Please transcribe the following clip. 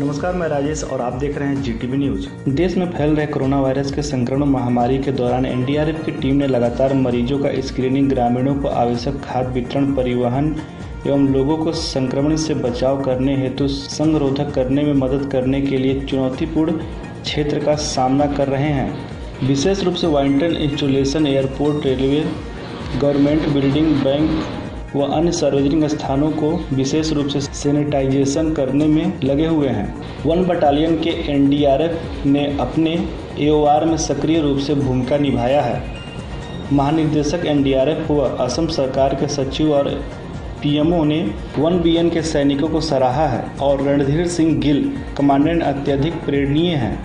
नमस्कार, मैं राजेश और आप देख रहे हैं जीटीवी न्यूज़ देश में फैल रहे कोरोना वायरस के संक्रमण महामारी के दौरान एनडीआरएफ की टीम ने लगातार मरीजों का स्क्रीनिंग, ग्रामीणों को आवश्यक खाद्य वितरण, परिवहन एवं लोगों को संक्रमण से बचाव करने हेतु संगरोधक करने में मदद करने के लिए चुनौतीपूर्ण क्षेत्र का सामना कर रहे हैं। विशेष रूप से वाइंटन installation airport railway government building bank व अन्य सार्वजनिक स्थानों को विशेष रूप से सैनिटाइजेशन करने में लगे हुए हैं। वन बटालियन के एनडीआरएफ ने अपने एओआर में सक्रिय रूप से भूमिका निभाया है। महानिदेशक एनडीआरएफ व असम सरकार के सचिव और पीएमओ ने वन बीएन के सैनिकों को सराहा है और रणधीर सिंह गिल, कमांडेंट अत्यधिक प्रेरणीय हैं।